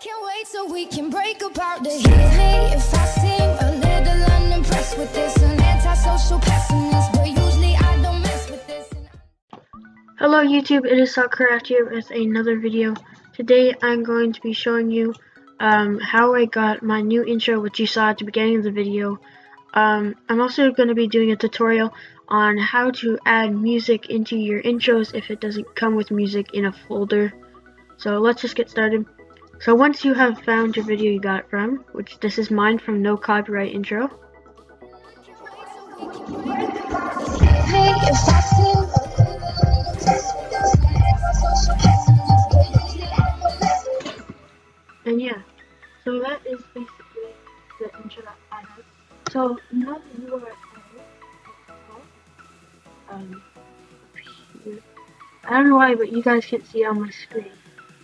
can't wait so we can break apart the hit me if I seem a little unimpressed with this. An antisocial pessimist, but usually I don't mess with this. Hello YouTube, it is Sakura here with another video. Today I'm going to be showing you um, how I got my new intro which you saw at the beginning of the video. Um, I'm also going to be doing a tutorial on how to add music into your intros if it doesn't come with music in a folder. So let's just get started. So once you have found your video you got it from, which this is mine from No Copyright Intro. And yeah, so that is basically the intro that I have. So now that you are um. I don't know why, but you guys can't see on my screen.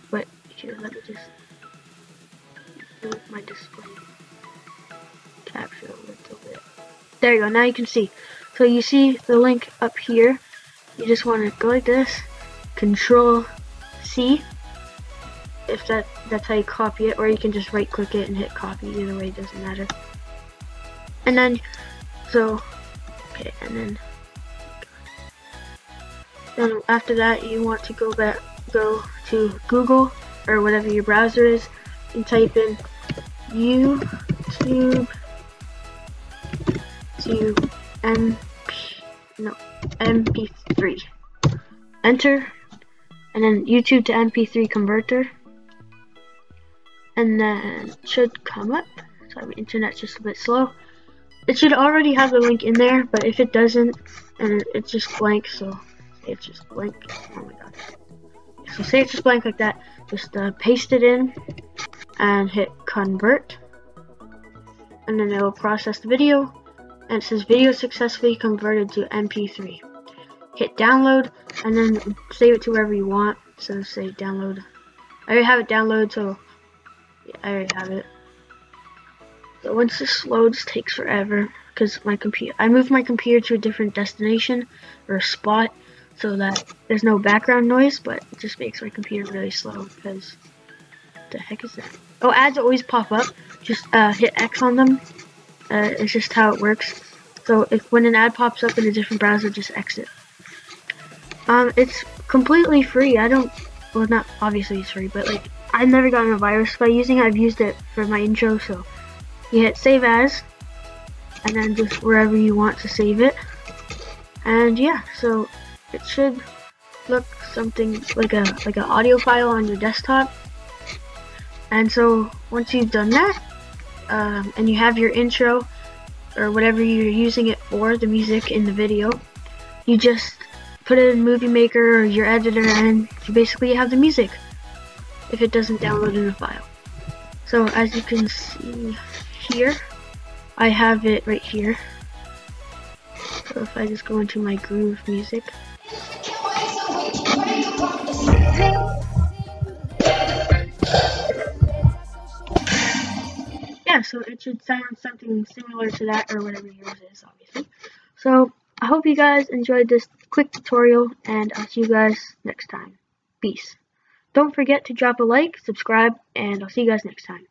But here, let me just my display capture a little bit. There you go. Now you can see. So you see the link up here. You just want to go like this. Control C if that that's how you copy it or you can just right click it and hit copy either way it doesn't matter and then so okay and then then after that you want to go back go to Google or whatever your browser is and type in YouTube to MP no MP3 enter and then YouTube to MP3 converter and then it should come up. Sorry, internet's just a bit slow. It should already have the link in there, but if it doesn't, and it's just blank, so it's just blank. Oh my god. So say it's just blank like that. Just uh, paste it in and hit convert, and then it will process the video. And it says video successfully converted to MP3. Hit download, and then save it to wherever you want. So say download. I already have it downloaded, so yeah, I already have it. So once this loads, takes forever because my computer. I moved my computer to a different destination or spot so that there's no background noise, but it just makes my computer really slow because the heck is that? Oh, ads always pop up. Just uh, hit X on them. Uh, it's just how it works. So if when an ad pops up in a different browser, just exit. Um, it's completely free. I don't. Well, not obviously it's free, but like I've never gotten a virus by using it. I've used it for my intro, so you hit save as, and then just wherever you want to save it. And yeah, so it should look something like a like an audio file on your desktop. And so once you've done that, um, and you have your intro or whatever you're using it for, the music in the video, you just put it in Movie Maker or your editor, and you basically have the music if it doesn't download in a file. So as you can see here, I have it right here. So if I just go into my groove music, so it should sound something similar to that or whatever yours is, obviously. So I hope you guys enjoyed this quick tutorial, and I'll see you guys next time. Peace. Don't forget to drop a like, subscribe, and I'll see you guys next time.